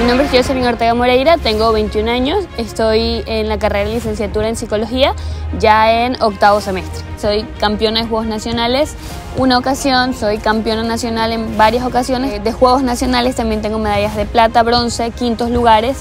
Mi nombre es Jocelyn Ortega Moreira, tengo 21 años, estoy en la carrera de licenciatura en psicología ya en octavo semestre. Soy campeona de Juegos Nacionales una ocasión, soy campeona nacional en varias ocasiones. De Juegos Nacionales también tengo medallas de plata, bronce, quintos lugares.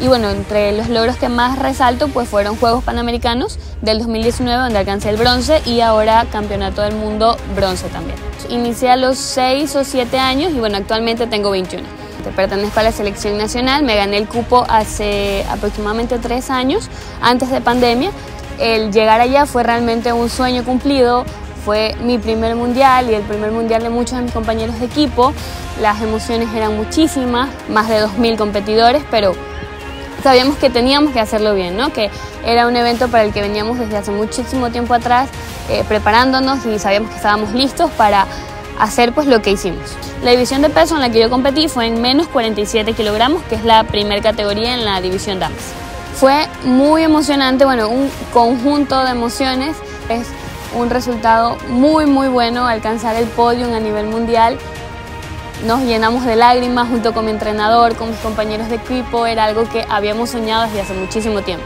Y bueno, entre los logros que más resalto pues fueron Juegos Panamericanos del 2019 donde alcancé el bronce y ahora Campeonato del Mundo bronce también. Inicié a los 6 o 7 años y bueno, actualmente tengo 21. Pertenezco a la selección nacional, me gané el cupo hace aproximadamente 3 años, antes de pandemia. El llegar allá fue realmente un sueño cumplido, fue mi primer mundial y el primer mundial de muchos de mis compañeros de equipo. Las emociones eran muchísimas, más de 2.000 competidores, pero sabíamos que teníamos que hacerlo bien, ¿no? que era un evento para el que veníamos desde hace muchísimo tiempo atrás eh, preparándonos y sabíamos que estábamos listos para hacer pues lo que hicimos. La división de peso en la que yo competí fue en menos 47 kilogramos, que es la primera categoría en la división damas. Fue muy emocionante, bueno, un conjunto de emociones, es un resultado muy muy bueno alcanzar el podio a nivel mundial nos llenamos de lágrimas junto con mi entrenador, con mis compañeros de equipo, era algo que habíamos soñado desde hace muchísimo tiempo.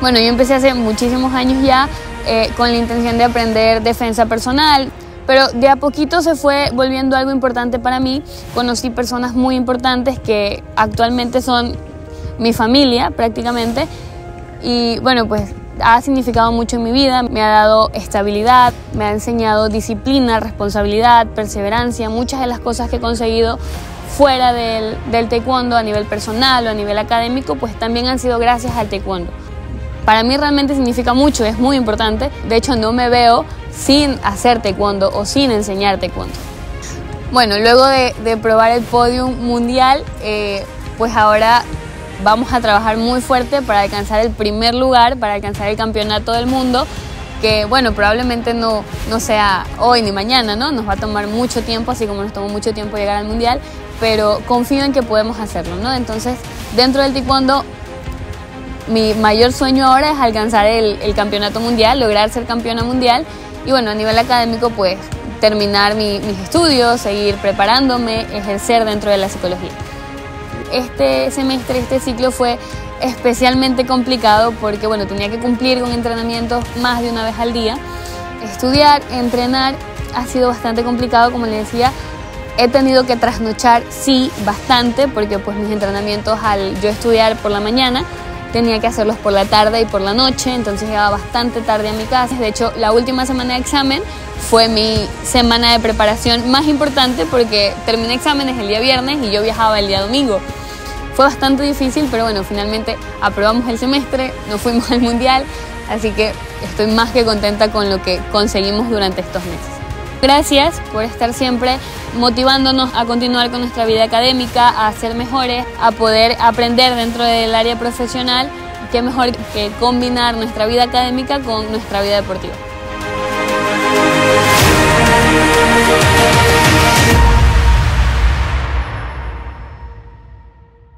Bueno, yo empecé hace muchísimos años ya eh, con la intención de aprender defensa personal, pero de a poquito se fue volviendo algo importante para mí. Conocí personas muy importantes que actualmente son mi familia prácticamente y bueno, pues ha significado mucho en mi vida, me ha dado estabilidad, me ha enseñado disciplina, responsabilidad, perseverancia, muchas de las cosas que he conseguido fuera del, del, taekwondo a nivel personal o a nivel académico, pues también han sido gracias al taekwondo. Para mí realmente significa mucho, es muy importante, de hecho no me veo sin hacer taekwondo o sin enseñar taekwondo. Bueno, luego de, probar el podium mundial, eh, pues ahora vamos a trabajar muy fuerte para alcanzar el primer lugar, para alcanzar el campeonato del mundo, que bueno, probablemente no, no sea hoy ni mañana, ¿no? Nos va a tomar mucho tiempo, así como nos tomó mucho tiempo llegar al mundial, pero confío en que podemos hacerlo, ¿no? Entonces, dentro del taekwondo, mi mayor sueño ahora es alcanzar el, campeonato mundial, lograr ser campeona mundial y bueno, a nivel académico, pues terminar mis estudios, seguir preparándome, ejercer dentro de la psicología este semestre, este ciclo fue especialmente complicado porque bueno, tenía que cumplir con entrenamientos más de una vez al día. Estudiar, entrenar ha sido bastante complicado, como les decía. He tenido que trasnochar, sí, bastante, porque pues mis entrenamientos al yo estudiar por la mañana tenía que hacerlos por la tarde y por la noche, entonces llegaba bastante tarde a mi casa. De hecho, la última semana de examen fue mi semana de preparación más importante porque terminé exámenes el día viernes y yo viajaba el día domingo. Fue bastante difícil, pero bueno, finalmente aprobamos el semestre, nos fuimos al mundial, así que estoy más que contenta con lo que conseguimos durante estos meses. Gracias por estar siempre motivándonos a continuar con nuestra vida académica, a ser mejores, a poder aprender dentro del área profesional. Qué mejor que combinar nuestra vida académica con nuestra vida deportiva.